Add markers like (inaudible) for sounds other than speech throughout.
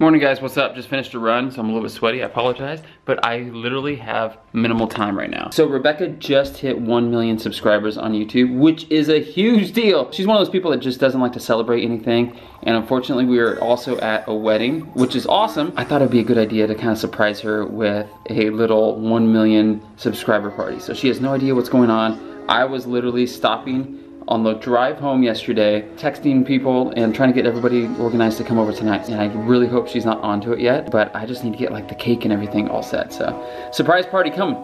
Morning guys, what's up? Just finished a run, so I'm a little bit sweaty, I apologize, but I literally have minimal time right now. So Rebecca just hit 1 million subscribers on YouTube, which is a huge deal. She's one of those people that just doesn't like to celebrate anything, and unfortunately we are also at a wedding, which is awesome. I thought it'd be a good idea to kind of surprise her with a little 1 million subscriber party. So she has no idea what's going on. I was literally stopping on the drive home yesterday, texting people and trying to get everybody organized to come over tonight. And I really hope she's not onto it yet, but I just need to get like the cake and everything all set. So, surprise party coming.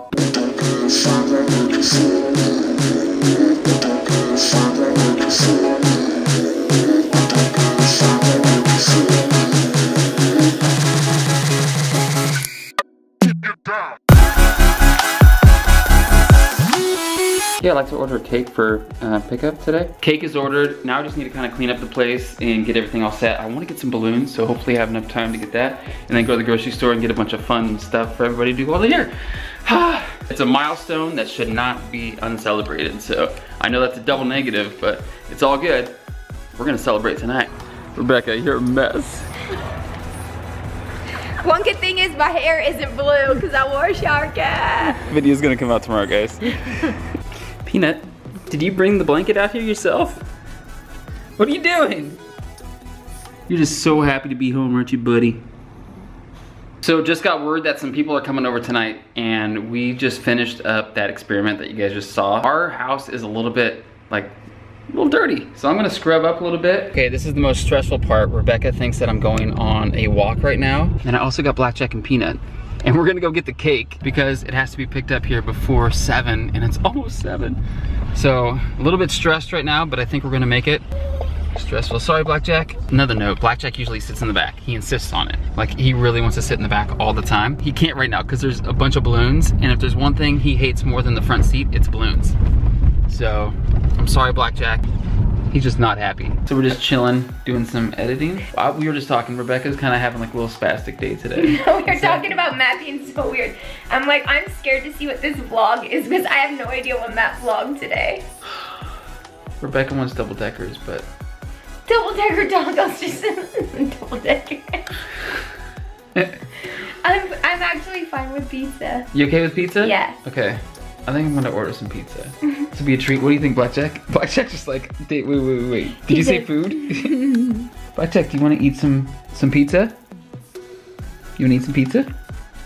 Like to order a cake for uh, pickup today. Cake is ordered. Now I just need to kind of clean up the place and get everything all set. I want to get some balloons, so hopefully I have enough time to get that. And then go to the grocery store and get a bunch of fun stuff for everybody to do all the year. (sighs) it's a milestone that should not be uncelebrated. So I know that's a double negative, but it's all good. We're gonna celebrate tonight. Rebecca, you're a mess. One good thing is my hair isn't blue because I wore a shower cap. Video's gonna come out tomorrow, guys. (laughs) Peanut, did you bring the blanket out here yourself? What are you doing? You're just so happy to be home, aren't you, buddy? So just got word that some people are coming over tonight and we just finished up that experiment that you guys just saw. Our house is a little bit like a little dirty. So I'm gonna scrub up a little bit. Okay, this is the most stressful part. Rebecca thinks that I'm going on a walk right now. And I also got blackjack and peanut and we're gonna go get the cake because it has to be picked up here before seven and it's (laughs) almost seven. So a little bit stressed right now, but I think we're gonna make it. Stressful, sorry Blackjack. Another note, Blackjack usually sits in the back. He insists on it. Like he really wants to sit in the back all the time. He can't right now because there's a bunch of balloons and if there's one thing he hates more than the front seat, it's balloons. So I'm sorry Blackjack. He's just not happy. So we're just chilling, doing some editing. Uh, we were just talking, Rebecca's kind of having like a little spastic day today. No, (laughs) we were talking about Matt being so weird. I'm like, I'm scared to see what this vlog is because I have no idea what Matt vlogged today. (sighs) Rebecca wants double deckers, but. Double decker tacos, just (laughs) double decker. (laughs) I'm, I'm actually fine with pizza. You okay with pizza? Yeah. Okay. I think I'm gonna order some pizza. (laughs) to be a treat. What do you think, Blackjack? (laughs) Blackjack just like, wait, wait, wait, wait. Did you say food? (laughs) Blackjack, do you wanna eat some some pizza? You wanna eat some pizza?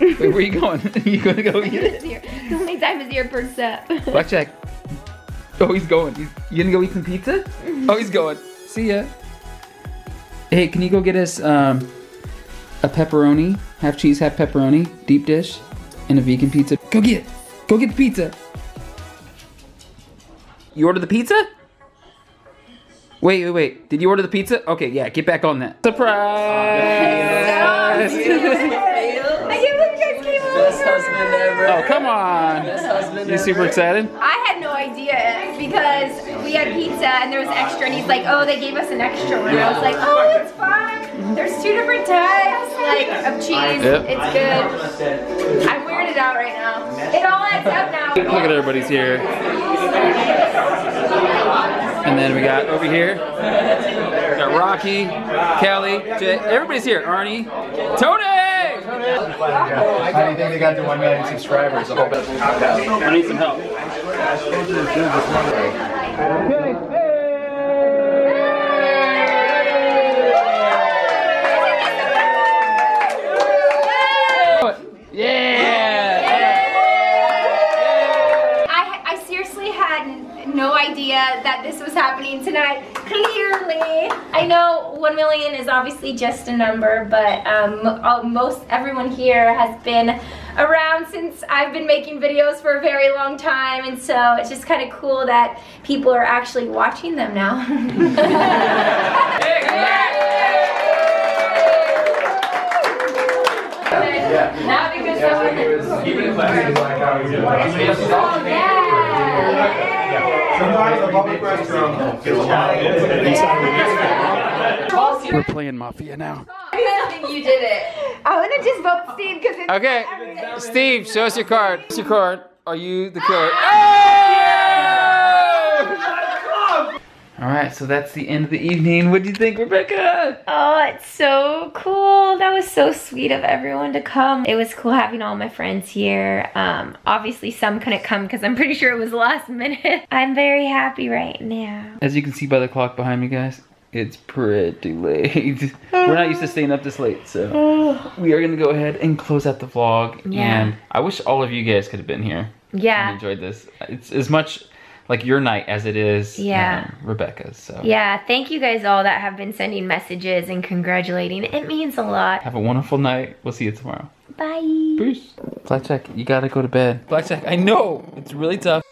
wait, where are you going? you gonna go eat it? The only time is your per step. Blackjack. Oh, he's going. He's, you gonna go eat some pizza? oh, he's going. See ya. Hey, can you go get us um, a pepperoni, half cheese, half pepperoni, deep dish, and a vegan pizza? Go get it. Go get the pizza. You ordered the pizza? Wait, wait, wait. Did you order the pizza? Okay, yeah, get back on that. Surprise! (laughs) Best husband ever. Oh, come on. Best husband You super excited? I had no idea because we had pizza and there was extra and he's like, oh, they gave us an extra one. I was like, oh, it's fine. There's two different types like of cheese. Yep. It's good. Look at everybody's here. And then we got over here, we got Rocky, Kelly, Jay, everybody's here. Arnie, Tony! How do you think they got to 1 million subscribers? A whole bit. I need some help. Yeah! Had no idea that this was happening tonight. Clearly, I know 1 million is obviously just a number, but um, most everyone here has been around since I've been making videos for a very long time, and so it's just kind of cool that people are actually watching them now. (laughs) (laughs) Now because someone (laughs) Oh, yeah. Sometimes the public restroom gets loud. We're playing Mafia now. I think you did it. I'm gonna just vote Steve because it's Okay, Steve, show us your card. Show us your card. Are you the killer? Ah! All right, so that's the end of the evening. What do you think, Rebecca? Oh, it's so cool. That was so sweet of everyone to come. It was cool having all my friends here. Um, obviously some couldn't come because I'm pretty sure it was (laughs) last minute. I'm very happy right now. As you can see by the clock behind me, guys, it's pretty late. (laughs) We're not used to staying up this late, so we are gonna go ahead and close out the vlog. Yeah. And I wish all of you guys could have been here and Yeah. enjoyed this. It's as much like your night as it is Yeah. um, Rebecca's. So Yeah, thank you guys all that have been sending messages and congratulating. It means a lot. have a wonderful night. We'll see you tomorrow. Bye. Peace. Blackjack, you gotta go to bed. Blackjack, I know it's really tough.